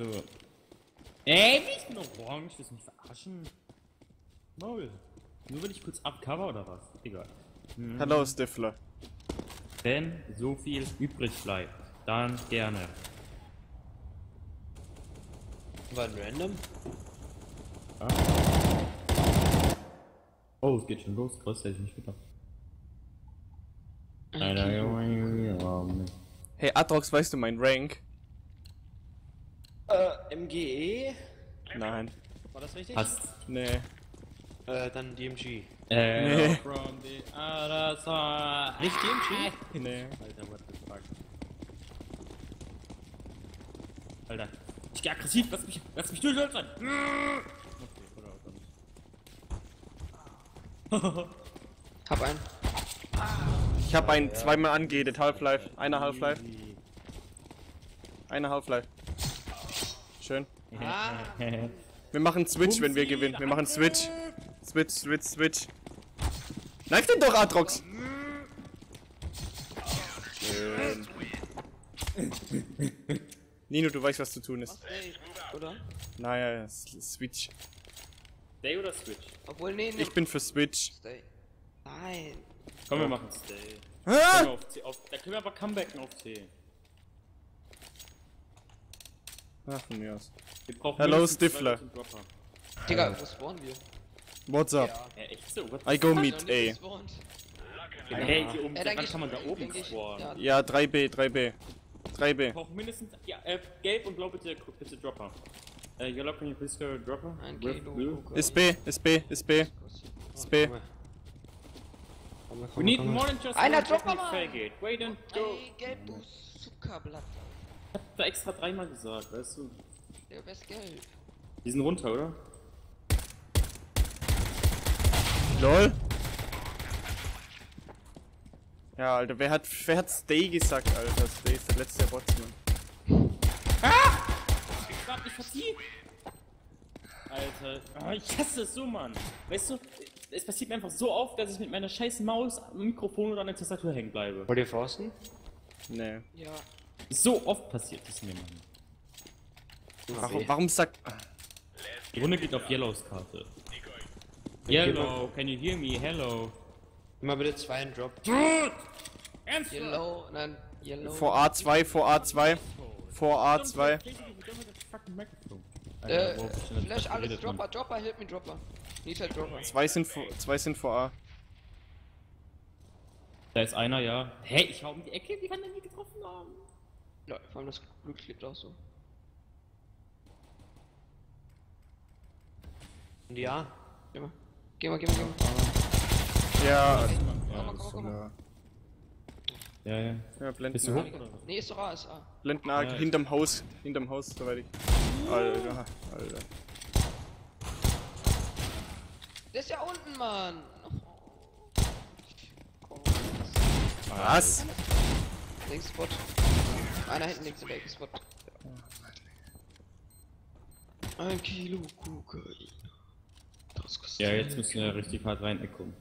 So. Ey, wie ich bin orange, willst du mich verarschen? Maul. Nur wenn ich kurz abcover oder was? Egal. Hallo, Stifler. Wenn so viel übrig bleibt, dann gerne. War ein random? Oh, es geht schon los. Krass, hätte ich nicht gedacht. Junge, Junge. Hey, Atrox, weißt du mein Rank? Äh, MGE? Nein. War das richtig? Hast. Nee. Äh, dann DMG. Äh, Nee. from the other side. Nicht DMG? Nee. Alter, what the fuck. Alter. Ich geh aggressiv, lass mich, lass mich durchlösen. Okay, oder, oder nicht. Hab einen. Ich habe einen zweimal angeedet. Half-Life. Einer Half-Life. Einer Half-Life. Schön. Ah, Wir machen Switch, wenn wir gewinnen. Wir machen Switch. Switch, Switch, Switch. Kneif den doch, Atrox! Schön. Nino, du weißt, was zu tun ist. Stay, oder? Naja, Switch. Stay oder Switch? Obwohl, nee, nee. Ich bin für Switch. Stay. Nein. Komm, wir machen Stay. Ah! Können wir auf C, auf, da können wir aber comebacken auf C. Ach, von mir aus. Wir brauchen Hello, Stifler. Digga, wo spawnen wir? What's up? Ja, echt so? I go meet A. Hey, hier oben, Ey, wann kann man da ich- oben ich- spawnen? ja. Ja, 3B, 3B. 3B. Wir brauchen mindestens, ja, äh, gelb und blau bitte, bitte Dropper. Äh, yellow, can you please go Dropper? Ist B, ist B, ist B. Ist B. We need more than just Einer one Dropper, Mann! Wait and go. Ey, gelb, du Zuckerblatt. Ich hab da extra dreimal gesagt, weißt du? Der wär's gelb. Die sind runter, oder? LOL. Ja, Alter, wer hat, wer hat Stay gesagt, Alter? Stay ist der letzte Botsmann. Ich grad nicht verziehen. Alter, ah, ich hasse es so, Mann. Weißt du, es passiert mir einfach so oft, dass ich mit meiner scheiß Maus am Mikrofon oder an der Tastatur hängen bleibe. Wollt ihr forsten? Nee. Ja. So oft passiert es mir, Mann. Warum, warum sagt. Die Runde geht auf Yellows Karte. Yellow, can you hear me? Hello. Immer bitte zwei in Drop. Ernst? Yellow, nein, Yellow. Vor A2, vor A2. Vor A2. Äh, Flash, alles Dropper, Dropper, hilf mir Dropper. Halt Dropper. Zwei sind vor, zwei sind vor A. Da ist einer, ja. Hä, ich hau um die Ecke? Wie kann der nie getroffen haben? Ja, vor allem das Blut klebt auch so. Und ja. Geh mal. Geh mal, geh mal, geh mal. Ja, Komm mal, komm komm mal. Ja, ja. ja Bist du Blenden, hoch oder was? Nee, ist doch A, ist A. Blenden A, Ja, hinterm Haus, hinterm Haus, soweit ich. Alter, Alter. Der ist ja unten, Mann. Oh. Was? Links Spot. Einer hinten links im Ecke Spot. Ein Kilo Kokain. Kostet. Ja, jetzt müssen wir richtig hart rein ecken.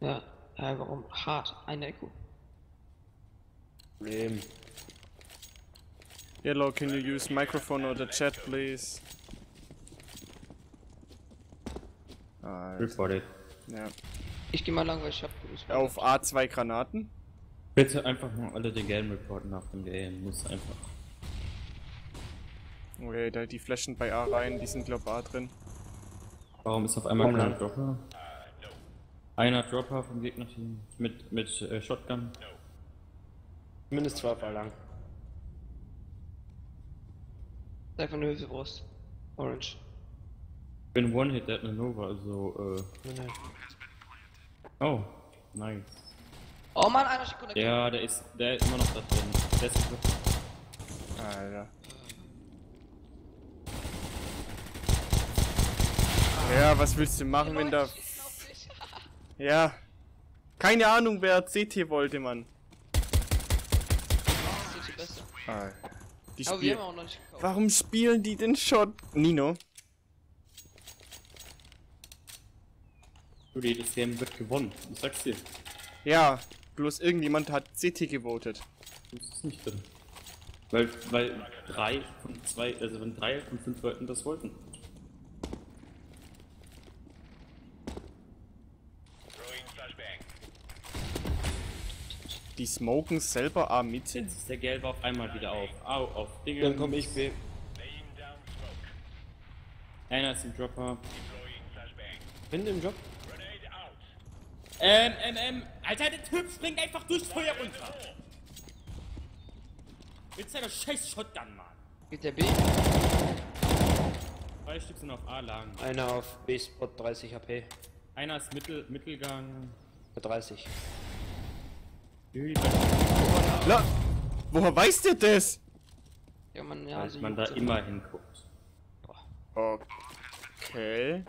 Ja, ja, warum? Hart. Eine Echo. Problem. Yellow, can you use microphone or the chat, please? Alter. Reported. Ja. Ich geh mal lang, weil ich hab Spot. Auf A2 Granaten. Bitte einfach mal alle den Game reporten nach dem Game. Muss einfach. Okay, da die Flaschen bei A rein, die sind glaub A drin. Warum ist auf einmal kein Dropper? Einer Dropper vom Gegnerteam mit, mit äh, Shotgun. Mindestens zwei Fall lang. Von der Hülsebrust. Orange. Ich bin One-Hit, der hat eine Nova, also, äh. Oh, nice. Oh Mann, einer Sekunde. Ja, der ist, der ist immer noch da drin. Der ist Alter. Ja, was willst du machen, wenn da. Ja. Keine Ahnung, wer CT wollte, Mann. Alter. Die Aber wir spielen. haben auch noch nicht gekauft. Warum spielen die den Shot? Nino? Judy, das Game wird gewonnen. Ich sag's dir. Ja, bloß irgendjemand hat CT gewotet. Das ist nicht drin. Weil, weil drei von zwei, also wenn drei von fünf Leuten das wollten. Die smoken selber A mit. Jetzt ist der Gelbe auf einmal wieder auf. Au, auf Dinge. Dann komm ich B. Einer ist im Dropper. Bin im Job. Ähm, ähm, ähm. Alter, der Typ springt einfach durchs Feuer runter. Mit seiner scheiß Shotgun, Mann. Geht der B? Zwei Stück sind auf A lagen. Einer auf B-Spot 30 HP. Einer ist Mittel, Mittelgang. 30. La Woher weiß der das? Ja, man, ja, Weil also man da immer hinguckt. Okay.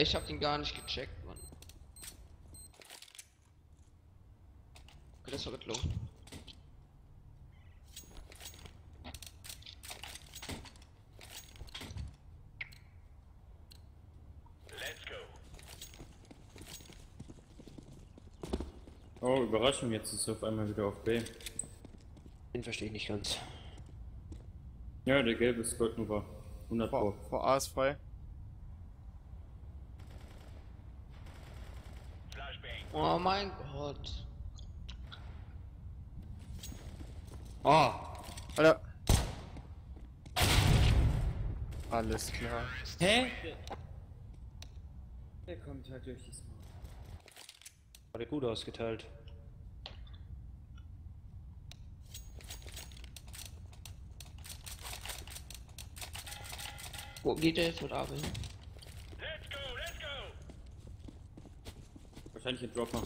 Ich hab den gar nicht gecheckt, Mann. Okay, das war mit low. Oh, Überraschung, jetzt ist er auf einmal wieder auf B. Den verstehe ich nicht ganz. Ja, der gelbe ist Goldnova. 100 Vor, Pro. vor A ist frei. Oh mein Gott. Oh, Alter. Alles klar. Hä? Der, kommt halt durch das Maul. war der gut ausgeteilt. Wo geht der jetzt mit AB Wahrscheinlich ein Dropper.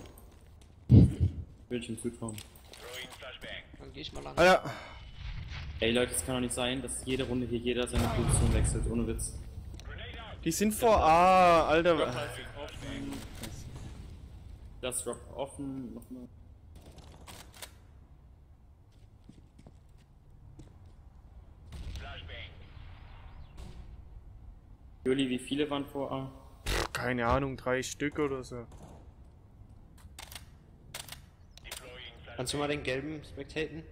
Will ich ihm zutrauen. Dann geh ich mal lang. Alter. Ey Leute, es kann doch nicht sein, dass jede Runde hier jeder seine Position wechselt, ohne Witz. Die sind vor A, Alter. Dropper ist jetzt offen. Das Drop offen. Nochmal. Juli, wie viele waren vor A? Keine Ahnung, drei Stück oder so. Kannst du mal den gelben spectaten?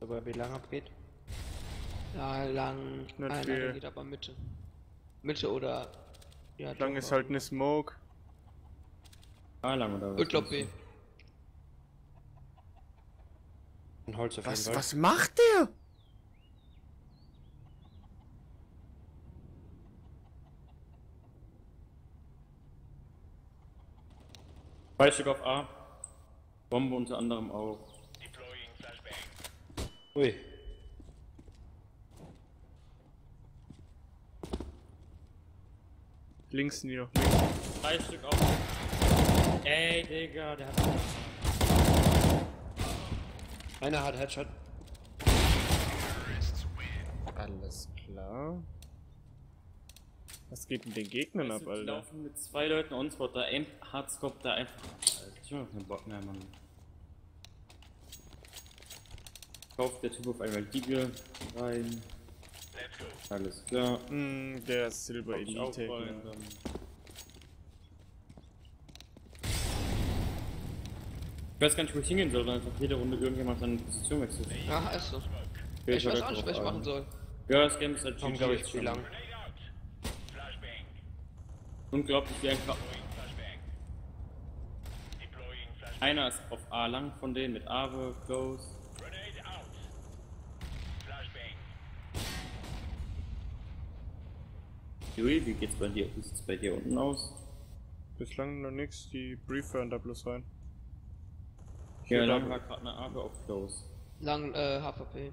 Aber wie lang abgeht? Ja, lang. Nicht Einer, viel. geht aber Mitte. Mitte oder. Ja, Lang ist halt eine Smoke. A lang oder was? Ich glaub B. Ein Holz auf Was, jeden Fall. was macht der? Zwei Stück auf A. Bombe unter anderem auch. Ui. Links sind die noch. Drei Stück auf. Ey, Digga, der hat. Einer hat Headshot. Alles klar. Was geht mit den Gegnern ab, Die Alter? laufen mit zwei Leuten on-spot, da aimt Hardscope da einfach. Ich hab keinen Bock mehr, Mann. Kauft der Typ auf einmal Diegel rein. Alles klar. Hm, der Silber ich Elite. rein, genau. dann. Ich weiß gar nicht, wo ich hingehen soll, weil einfach jede Runde irgendjemand seine Position wechselt. Ach, ist so. Okay, Ich weiß auch nicht, was ich machen soll. Ja, das Game ist halt GG glaube ich, schon. lang. Unglaublich, wie einfach. Einer ist auf A lang von denen mit Ave, Close. Jui, wie geht's bei dir? Wie sieht's bei dir unten aus? Bislang noch nix, die Briefer da bloß rein. Ja, Hier lang lang. war gerade eine Ave auf Close. Lang, äh, HVP.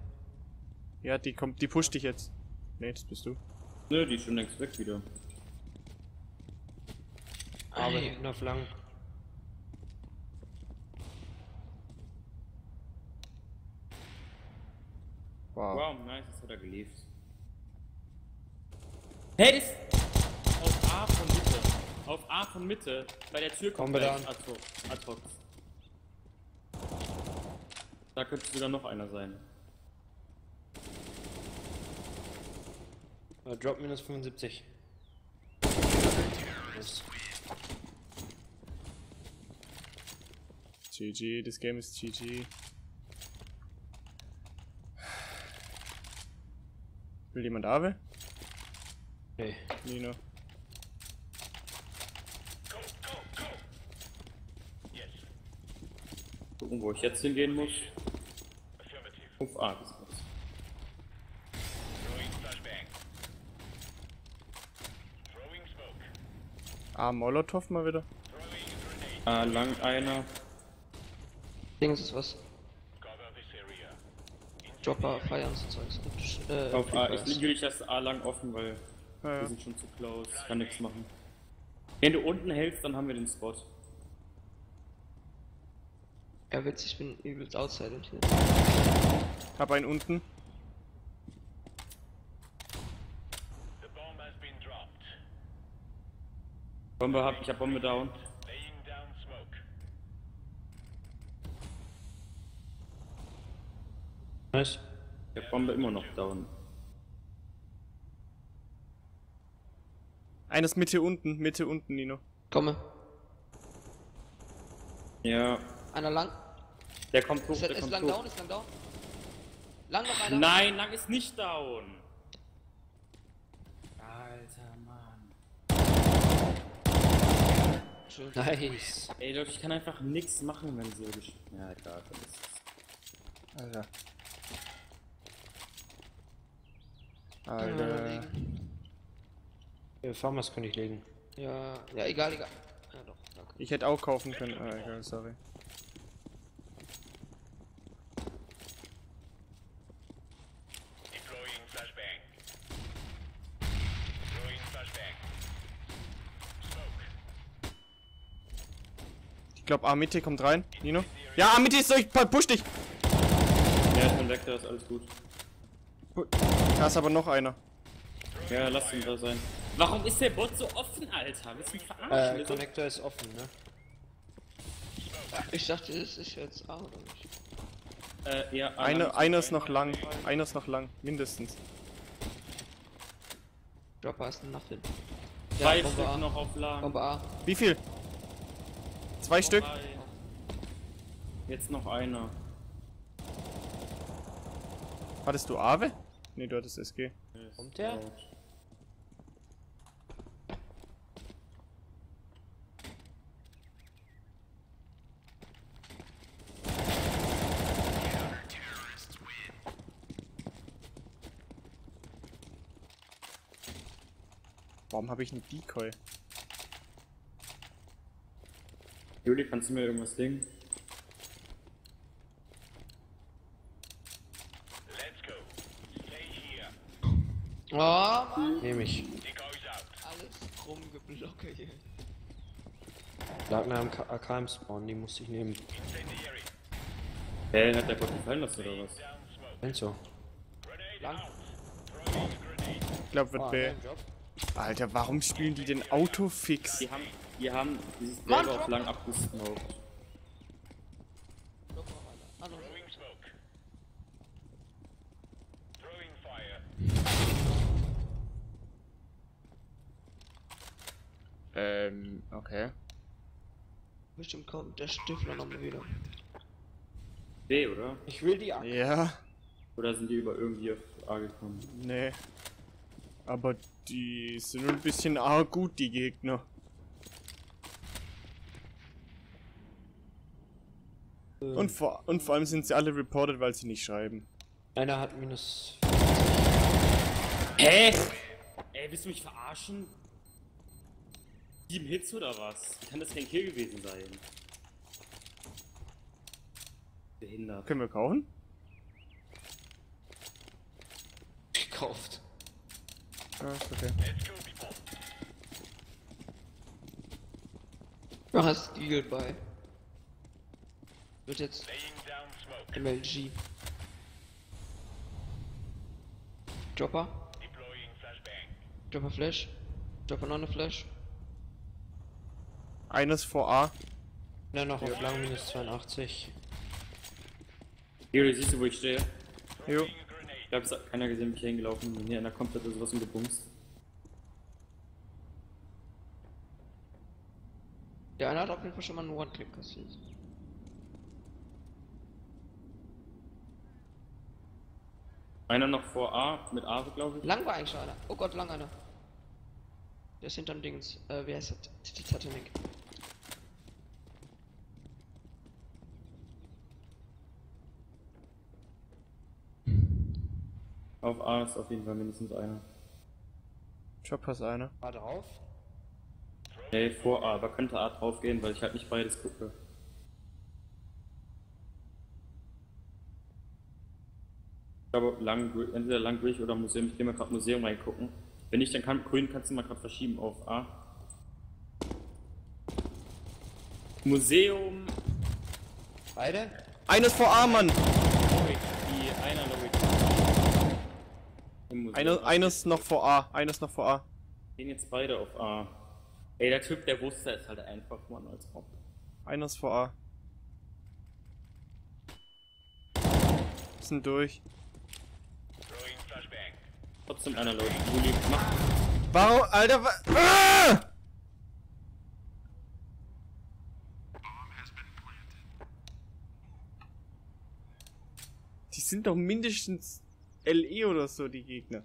Ja, die kommt, die pusht dich jetzt. Nee, das bist du. Nö, die ist schon längst weg wieder. Aber hinten auf lang. Geliefert. Hey, das auf A von Mitte. Auf A von Mitte. Bei der Tür kommt gleich Atrox. Da könnte sogar noch einer sein. Äh, Drop minus 75. Yes. GG, das Game ist GG. Will jemand Ave? Okay. Nino. Gucken, wo ich jetzt hingehen muss. Auf A, das war's. Ah, Molotow mal wieder. A lang einer. Dings ist was. Dropper, Feiern, so Zeugs. Und, äh, Auf A. Creepers. Ich liege ich das A lang offen, weil Ja, wir ja. sind schon zu close. Ich kann nichts machen. Wenn du unten hältst, dann haben wir den Spot. Ja, witzig, ich bin übelst outside und hier. Hab einen unten. The bomb has been dropped. Bombe hab, ich hab Bombe down smoke. Nice. Ich hab Bombe immer noch down. Eines Mitte unten, Mitte unten, Nino. Komme. Ja. Einer lang. Der kommt hoch, Ist, der ist kommt lang hoch. down, ist lang down. Lang noch einer. Nein, lang ist nicht down. Alter Mann. Nice. Ey Leute, ich kann einfach nichts machen, wenn so gesch... Ja, egal, dann ist es. Alter. Können wir Alter. Ja, Farmers kann ich legen. Ja, ja, egal, egal. Ja, doch, danke. Ich hätte auch kaufen können. Ah, egal, sorry. Ich glaube, A Mitte kommt rein. Nino? Ja, A Mitte ist durch. Push dich. Ja, ich bin weg, da ist alles gut. Da ist aber noch einer. Ja, lass ihn da sein. Warum ist der Bot so offen, Alter? Willst du mich verarschen? Äh, sind- Connector ist offen, ne? Ich dachte, das ist jetzt A oder nicht? äh, ja, A Eine, ist einer ist noch lang. Einer ist noch lang. Mindestens. Dropper ist ein Muffin. Drei Bombe Stück A. noch auf lang. Bombe A. Wie viel? Zwei Stück? Drei. Jetzt noch einer. Hattest du Ave? Nee, du hattest SG. Kommt der? Warum habe ich einen Decoy? Juli, kannst du mir irgendwas legen? Let's go. Stay here. Oh, Mann. Nehme ich. Alles rumgeblockt hier. Lag mir am AK im Spawn, die musste ich nehmen. Hä, hat der Bot gefallen lassen oder was? Denk so. Lang. Ich glaube, wird Ah, B. Alter, warum spielen die den Autofix? Die haben, die haben dieses Mann, selber auf lang abgesmoked. Dropper noch einer. Ah, noch Throwing smoke. Throwing fire. Ähm, okay. Bestimmt kommt der Stifler nochmal wieder. B, oder? Ich will die AK. Ja, Oder sind die über irgendwie auf A gekommen? nee. Aber die sind ein bisschen arg gut, die Gegner. Und vor, und vor allem sind sie alle reported, weil sie nicht schreiben. Einer hat minus. Hä? Ey, willst du mich verarschen? Sieben Hits oder was? Wie kann das kein Kill gewesen sein? Behindert. Können wir kaufen? gekauft. Ja, ist okay. Du hast Eagle bei. Wird jetzt. MLG. Dropper. Dropper Flash. Dropper noch eine Flash. Eines vor A. Ja, noch auf lang minus 82. Juli, siehst du, wo ich stehe? Jo. Grenade. glaube, es hat keiner gesehen, wie ich hier hingelaufen bin. Hier einer kommt, hat sowas gebumst. Der eine hat auf jeden Fall schon mal einen One-Clip kassiert. Einer noch vor A, mit A, glaube ich. Lang war eigentlich schon einer. Oh Gott, lang einer. Der ist hinterm Dings. Äh, wie heißt das? Titanic. Auf A ist auf jeden Fall mindestens einer. Chopper ist einer. War drauf. Nee, vor A, aber könnte A drauf gehen, weil ich halt nicht beides gucke. Ich glaube, lang, entweder lang durch oder Museum. Ich gehe mal gerade Museum reingucken. Wenn nicht, dann kann Grün kannst du mal gerade verschieben auf A. Museum. Beide? Eines vor A, Mann! Logik, die einer Logik. Eine, eines noch vor A. Eines noch vor A. Gehen jetzt beide auf A. Ey, der Typ, der wusste es halt einfach, Mann, als ob. Eines vor A. Sind durch. Trotzdem einer Logik. Juli, mach. Warum, Alter, wa ah! Die sind doch mindestens LE oder so, die Gegner.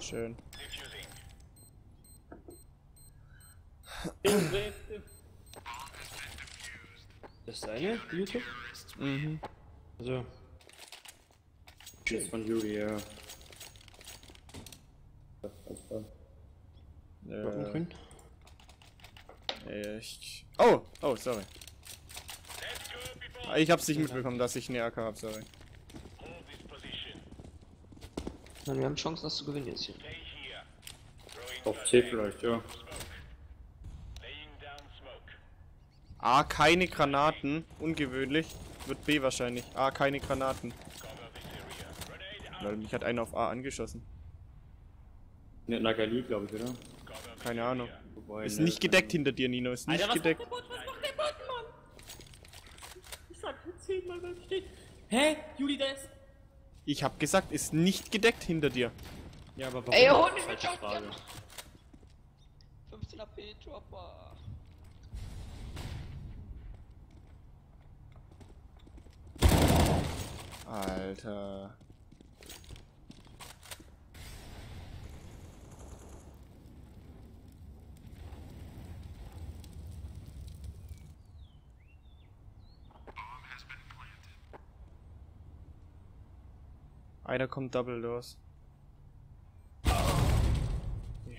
Schön. Das ist deine? YouTube? Mhm. Also, ist von Juli, ja. Das ist da. Äh, äh, ich... Oh, oh, sorry. Ah, Ich hab's nicht mitbekommen, dass ich eine AK hab, sorry. Nein, wir haben Chancen, das zu gewinnen jetzt hier. Auf C vielleicht, ja. A, keine Granaten. Ungewöhnlich. Wird B wahrscheinlich. A, keine Granaten. Weil mich hat einer auf A angeschossen. Ne, Nagali, glaube ich, oder? Keine Ahnung. Wobei, Ist ne, nicht gedeckt hinter dir, Nino. Ist nicht Alter, was gedeckt. macht Bot? Was macht der Bot, Mann? Ich sag zehnmal beim Stehen. Hä? Juli, der ist... Ich hab gesagt, ist nicht gedeckt hinter dir. Ja, aber warum? Ey, hol mich mit Shotgun! Frage. 15 AP Dropper. Alter. Einer kommt double los.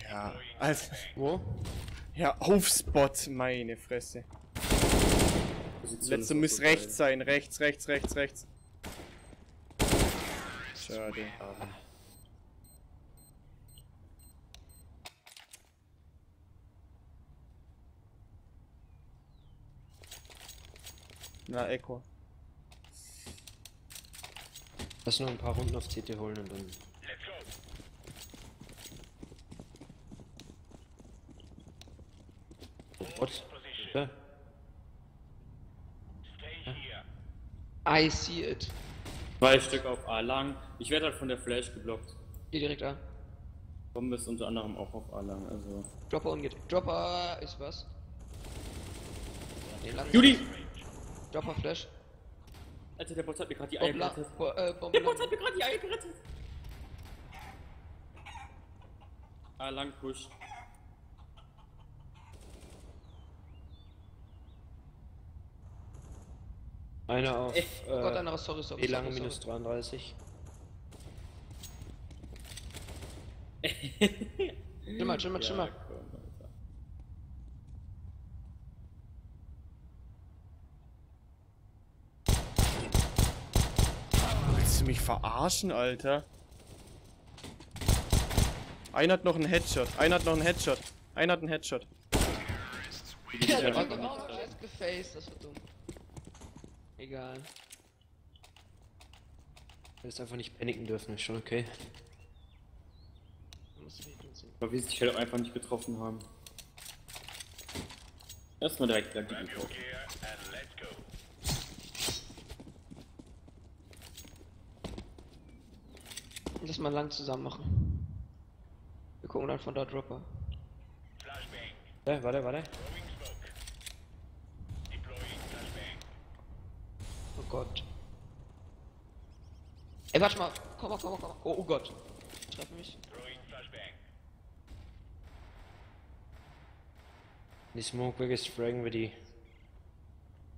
Ja, also, Wo? ja, auf Spot, meine Fresse. Letzte muss rechts sein, rechts, rechts, rechts, rechts. Schade. Na, Echo. Lass nur ein paar Runden auf CT holen und dann. Let's go. What? Ja. Stay here. I see it. Zwei Stück auf A lang. Ich werde halt von der Flash geblockt. Geh direkt an. Bombe ist unter anderem auch auf A lang, also... Dropper umgeht. Dropper ist was? Juli! Dropper Flash. Alter, der Bot hat mir gerade die Eier Bombe, la- gerettet. Bo äh, Der Bot hat mir gerade die Eier gerettet. A lang push. Einer auf. Ey, Oh Gott, Äh, anderer, sorry, sorry. E lange sorry, minus sorry. 33. Schimmer, schimmer, schimmer. komm, Alter. Willst du mich verarschen, Alter? Einer hat noch einen Headshot. Einer hat noch einen Headshot. Einer hat einen Headshot. Ja, der war genau jetzt gefaced, das war dumm. Egal. Du hättest einfach nicht paniken dürfen, ist schon okay. Weil wir sich halt einfach nicht getroffen haben. Erstmal direkt gleich die Your gekauft. gear and let's go. Lass mal lang zusammen machen. Wir gucken dann von da Dropper. Warte, warte, warte. Oh Gott. Ey, warte mal. Komm mal, komm mal, komm mal. Oh, oh Gott. Treff mich. Die Smoke weg ist, fragen wir die.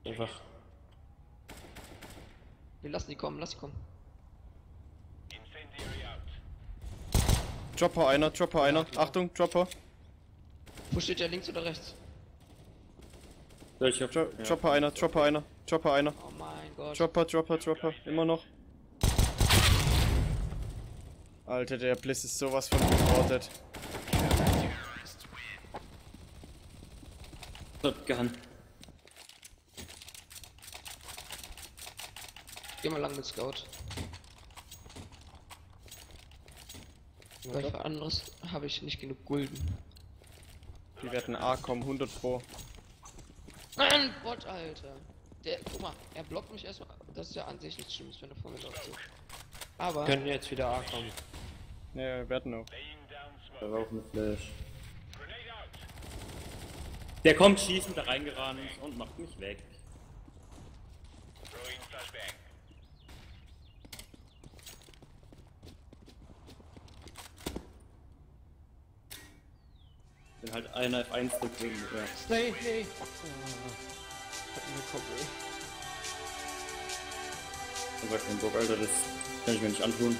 Einfach. Wir lassen die kommen, lass die kommen. Incendiary out. Dropper einer, Dropper einer. Achtung, Dropper. Wo steht der links oder rechts? Welcher? Dro Ja. Dropper einer, Dropper einer, Dropper einer. Oh mein Gott. Dropper, Dropper, Dropper. Immer noch. Alter, der Bliss ist sowas von geportet. Shotgun. Geh mal lang mit Scout. Weil für anderes habe ich nicht genug Gulden. Die werden A kommen, 100 pro. Nein, Bot, Alter. Der, guck mal, er blockt mich erstmal. Das ist ja an sich nichts Schlimmes, wenn er vor mir läuft. Aber, Können jetzt wieder A kommen. Ne, wir werden noch. Da war auch eine Flash. Der kommt schießend da reingerannt und macht mich weg. Halt einer F1 drückt wegen. Ja. Stay, hey. Aber kein Bock, Alter, das kann ich mir nicht antun.